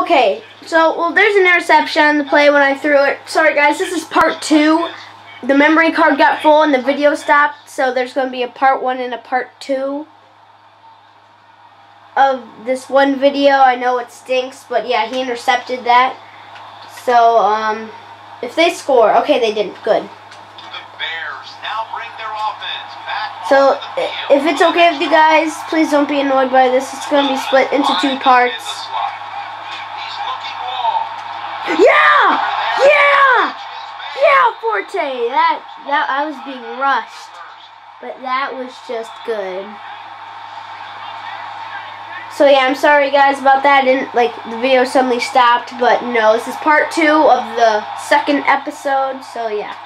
Okay, so, well, there's an interception on the play when I threw it. Sorry, guys, this is part two. The memory card got full and the video stopped, so there's going to be a part one and a part two of this one video. I know it stinks, but yeah, he intercepted that. So, um, if they score, okay, they didn't. Good. So, if it's okay with you guys, please don't be annoyed by this. It's going to be split into two parts. Yeah! Yeah! Yeah, Forte! That, that, I was being rushed. But that was just good. So yeah, I'm sorry guys about that. I didn't like the video suddenly stopped, but no, this is part two of the second episode. So yeah.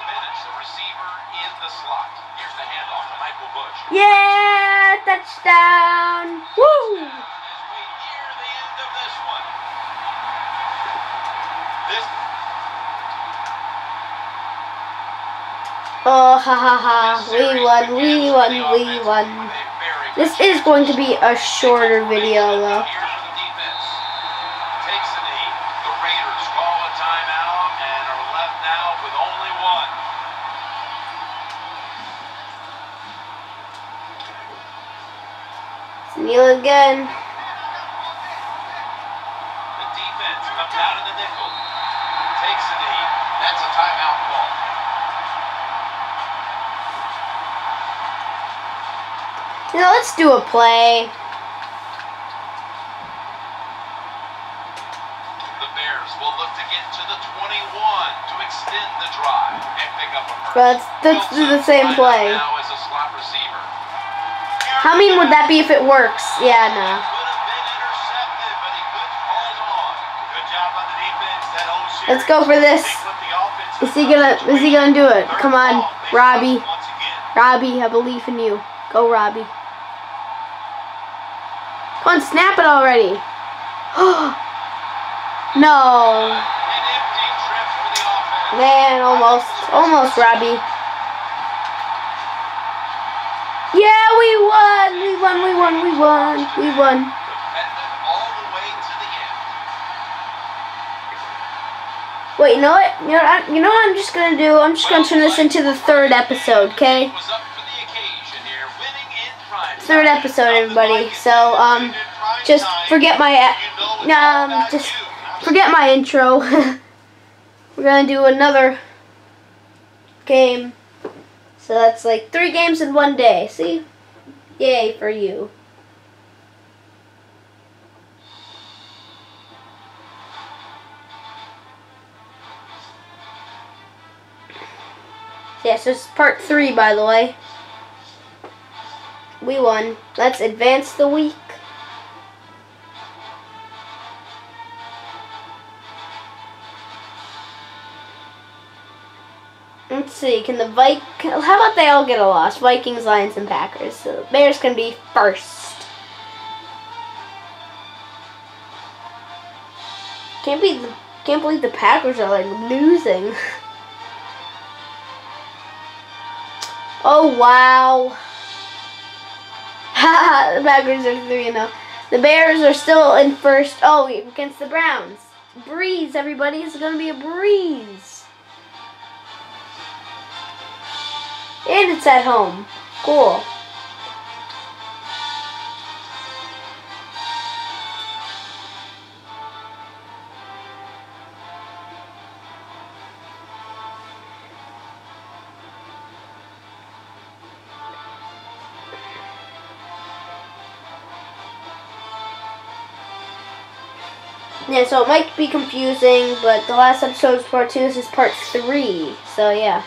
Yeah, touchdown! Woo! Oh, ha ha ha. We won, we won, we won. This is going to be a shorter video, though. Kneel again. Let's do a play. The Bears will look to get to the 21 to extend the drive and pick up a first. But let's, let's do the same play. Now as a slot receiver. How mean would that be if it works? Yeah, no. Could have been intercepted, but he couldn't hold on. Good job on the defense. That whole series. Let's go for this. They put the offense Is he gonna is he gonna do it? Come on, Robbie. Robbie, I believe in you. Go Robbie. Come on, snap it already. no. Man, almost. Almost, Robbie. Yeah, we won! We won, we won, we won, we won. Wait, you know what? You know, you know what I'm just gonna do? I'm just gonna turn this into the third episode, okay? Third episode, everybody. So, um, just forget my, um, just forget my intro. We're gonna do another game. So that's like three games in one day. See? Yay for you. Yes, this is part three, by the way. We won. Let's advance the week. Let's see. Can the Vik? How about they all get a loss? Vikings, Lions, and Packers. So Bears can be first. Can't be. The, can't believe the Packers are like losing. oh wow. The Packers are 3 0. The Bears are still in first. Oh, against the Browns. Breeze, everybody. It's going to be a breeze. And it's at home. Cool. Yeah, so it might be confusing, but the last episode was part two. This is part three. So yeah.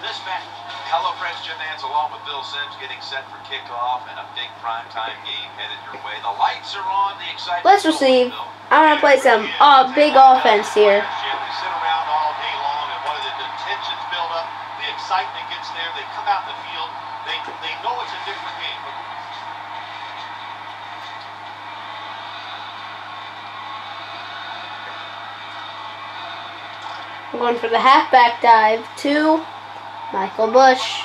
This match. Hello, friends. Jim Nantz along with Phil Simms getting set for kickoff and a big primetime game headed your way. The lights are on. The excitement. Let's receive. I want to play some uh, big offense here. We sit around all day long and one of the tensions built excitement gets there. They come out in the field. They they know it's a different game. I'm going for the halfback dive to Michael Bush.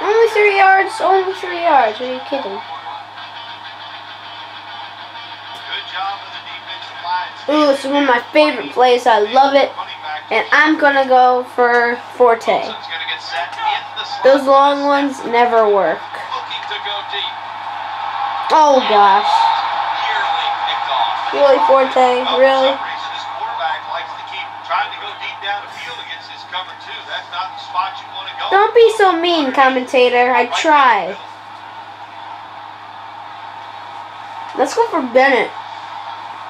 Only three yards, only three yards. Are you kidding? Ooh, is one of my favorite plays. I love it. And I'm gonna go for Forte. Those long ones never work. To. Oh gosh. Nearly picked off. Really, Forte? Really? For some reason, this quarterback likes to keep trying to go deep down the field against his cover two. That's not the spot you want to go. Don't be so mean, commentator. I try. Let's go for Bennett.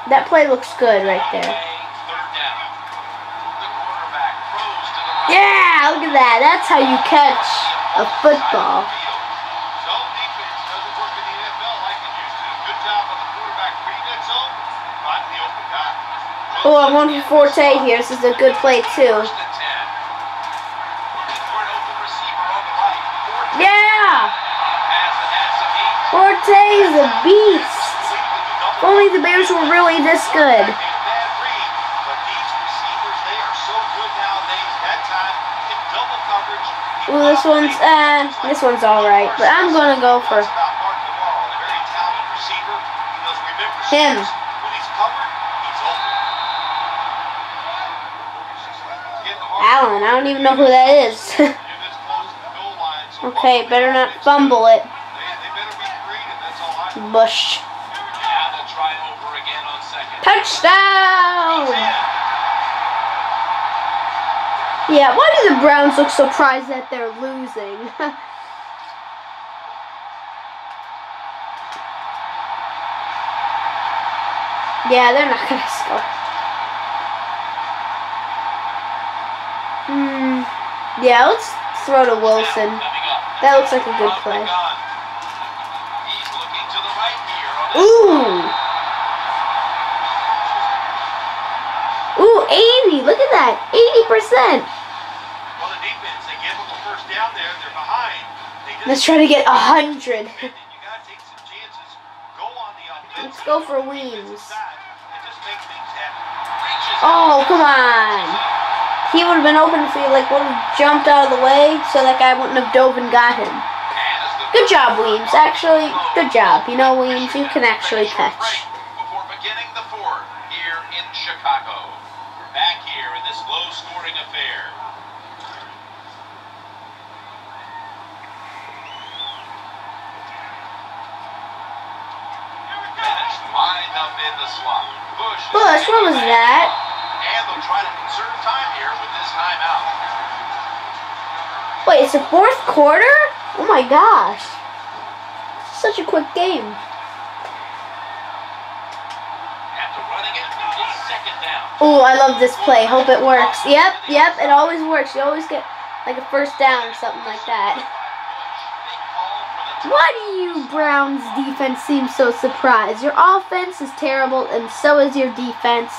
That play looks good right there. Third down. The quarterback throws to the right. Yeah, look at that. That's how you catch a football. Zone defense doesn't work in the NFL like it used to. Good job on the quarterback reading that zone. Finding the open guy. Oh, I'm for Forte here. This is a good play too. First and 10. Looking for an open receiver on the right. Forte Yeah! has the has some heat. Forte is a beast. If only the Bears were really this good. Ooh, this one's, uh, this one's alright. But I'm gonna go for him. Allen. I don't even know who that is. okay, better not fumble it. Bush. Touchdown! Yeah, why do the Browns look surprised that they're losing? yeah, they're not gonna score. Yeah, let's throw to Wilson. That looks like a good play. The Ooh! Ooh, 80! Look at that! 80%! Well, the defense, they give them a first down there. They're behind. They Let's try to get 100. You gotta take some chances. Go on the offensive Let's go for. Reaches Oh, come on! He would have been open if he like would have jumped out of the way, so that guy wouldn't have dove and got him. Good job, Weems. Actually, good job. You know, Weems, you can actually catch. Before beginning the fourth here in Chicago. We're back here in this low-scoring affair. Bennett lined up in the slot. Bush. Bush, what was that? And they'll try to conserve time here with this timeout. Wait, it's the fourth quarter? Oh my gosh. Such a quick game. After running it, it's second down. Oh, I love this play. Hope it works. Yep, yep, it always works. You always get like a first down or something like that. Why do you Browns defense seem so surprised? Your offense is terrible and so is your defense.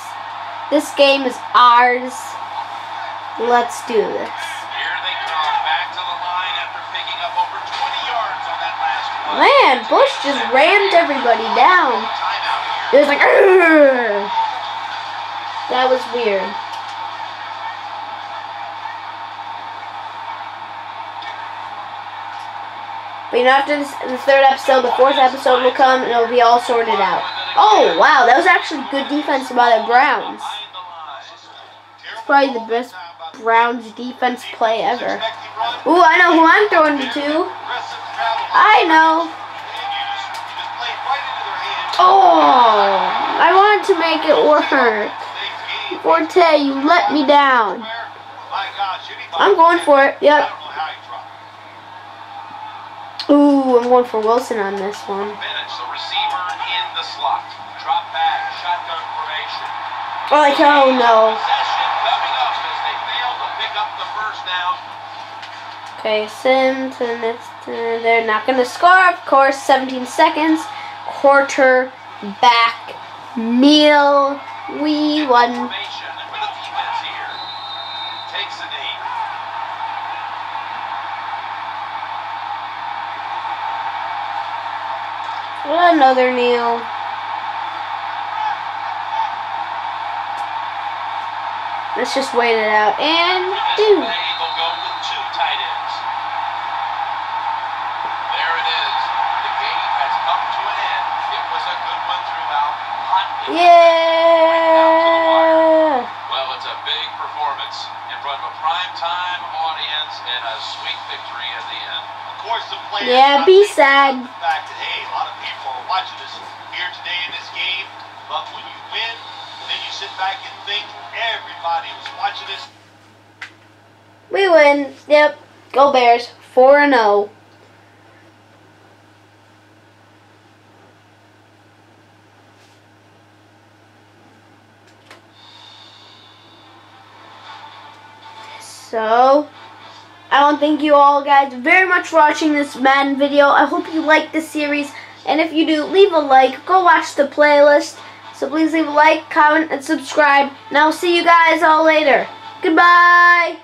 This game is ours. Let's do this. Here they come back to the line after picking up over 20 yards on that last one. Man, Bush just rammed everybody down. It was like, "Argh." that was weird. But you know, after this, the third episode, the fourth episode will come and it'll be all sorted out. Oh, wow, that was actually good defense by the Browns. It's probably the best Browns defense play ever. Ooh, I know who I'm throwing it to. I know. Oh, I wanted to make it work. Forte, you let me down. I'm going for it. Yep. Ooh, I'm going for Wilson on this one. Minutes, the receiver in the slot. Drop back, shotgun formation. Like, oh no. Possession coming up as they fail to the first. Okay, Simms, and it's, uh, they're not going to score, of course. 17 seconds. Quarter back kneel. We won. Formation for the defense here. Takes a knee. Another kneel. Let's just wait it out. And do. play, they'll go with two tight ends. There it is. The game has come to an end. It was a good one throughout. Hot Yeah. Well, it's a big performance in front of a prime time audience and a sweet victory at the end. Of course, the players Yeah, be sad. Watching us here today in this game, but when you win, then you sit back and think everybody was watching this. We win. Yep. Go Bears. 4 and oh. 0. So, I want to thank you all guys very much for watching this Madden video. I hope you liked the series. And if you do, leave a like. Go watch the playlist. So please leave a like, comment, and subscribe. And I'll see you guys all later. Goodbye.